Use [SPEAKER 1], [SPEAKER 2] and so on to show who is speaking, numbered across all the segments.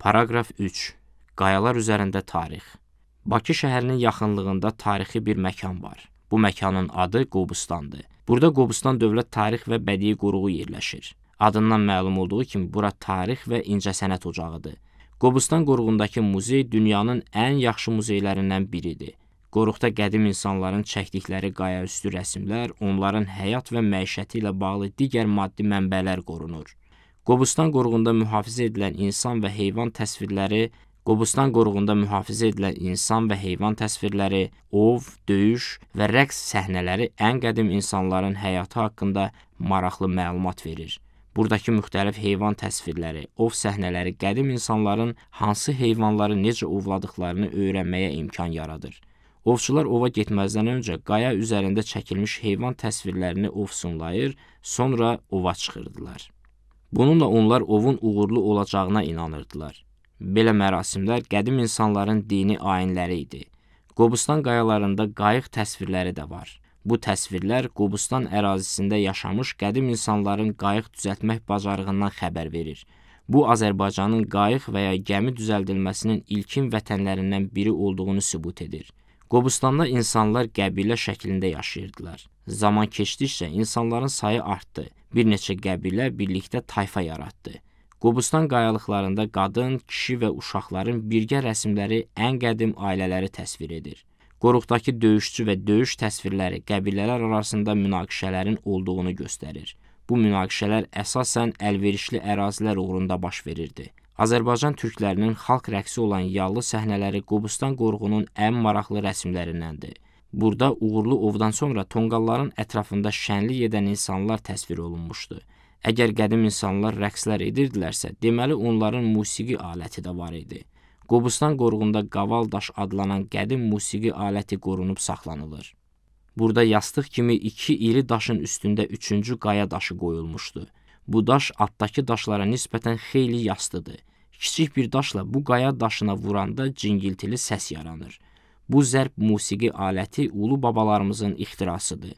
[SPEAKER 1] Paraqraf 3. Qayalar üzərində tarix. Bakı şəhərinin yaxınlığında tarixi bir məkan var. Bu məkanın adı Qobustandır. Burada Qobustan Dövlət Tarix və Bədii Qoruğu yerləşir. Adından məlum olduğu kimi bura tarix və incəsənət ocağıdır. Qobustan qoruğundakı muzey dünyanın ən yaxşı muzeylərindən biridir. Qoruqda qədim insanların çəkdikləri qayaüstü rəsmlər, onların həyat və məişəti ilə bağlı digər maddi mənbələr qorunur. Qobustan qoruğunda mühafizə edilən insan və heyvan təsvirləri Qobustan qoruğunda mühafizə edilən insan və heyvan təsvirləri, ov, döyüş və rəqs səhnələri ən qədim insanların həyatı haqqında maraqlı məlumat verir. Buradakı müxtəlif heyvan təsvirləri, ov səhnələri qədim insanların hansı heyvanları necə ovladıqlarını öyrənməyə imkan yaradır. Ovçular ova getməzdən öncə qaya üzərində çəkilmiş heyvan təsvirlərini ovsunlayır, sonra ova çıxırdılar. Bununla onlar ovun uğurlu olacağına inanırdılar. Belə mərasimlər qədim insanların dini ayinləri idi. Qobustan qayalarında qayıq təsvirləri də var. Bu təsvirlər Qobustan ərazisində yaşamış qədim insanların qayıq düzəltmək bacarığından xəbər verir. Bu Azərbaycanın qayıq və ya gəmi düzəldilməsinin ilkin vətənlərindən biri olduğunu sübut edir. Qobustanda insanlar qəbilə şəklində yaşayırdılar. Zaman keçdikcə insanların sayı artdı. Bir neçə qəbilə birlikdə tayfa yaratdı. Qobustan qayalıqlarında qadın, kişi və uşaqların birgə rəsmləri ən qədim ailələri təsvir edir. Qoruqdakı döyüşçü və döyüş təsvirləri qəbilələr arasında münaqişələrin olduğunu göstərir. Bu münaqişələr əsasən əlverişli ərazilər uğrunda baş verirdi. Azərbaycan türklərinin xalq rəqsi olan yallı səhnələri Qobustan qoruğunun ən maraqlı rəsmlərindəndir. Burada uğurlu ovdan sonra tonqalların ətrafında şənlik edən insanlar təsvir olunmuşdu. Əgər qədim insanlar rəqslər edirdilərsə, deməli onların musiqi aləti də var idi. Qobustan qoruğunda qaval daş adlanan qədim musiqi aləti qorunub saxlanılır. Burada yastıq kimi iki iri daşın üstündə üçüncü qaya daşı qoyulmuşdu. Bu daş atdakı daşlara nisbətən xeyli yastıdır. Kiçik bir daşla bu qaya daşına vuranda cingiltili səs yaranır. Bu zərb musiqi aləti ulu babalarımızın ixtirasıdır.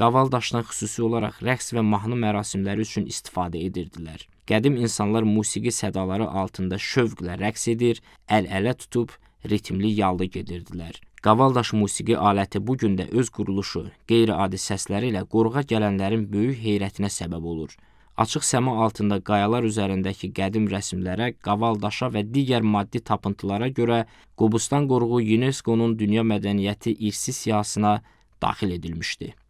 [SPEAKER 1] Qaval daşdan xüsusi olaraq rəqs və mahnı mərasimləri üçün istifadə edirdilər. Qədim insanlar musiqi sədaları altında şövqlə rəqs edir, əl-ələ tutub ritmli yallı gedirdilər. Qavaldaş musiqi aləti bu gün də öz quruluşu, qeyri-adi səsləri ilə qoruğa gələnlərin böyük heyrətinə səbəb olur. Açıq səma altında qayalar üzərindəki qədim rəsmlərə, qavaldaşa və digər maddi tapıntılara görə Qobustan qoruğu UNESCO-nun Dünya Mədəniyyəti İrsi siyahısına daxil edilmişdi.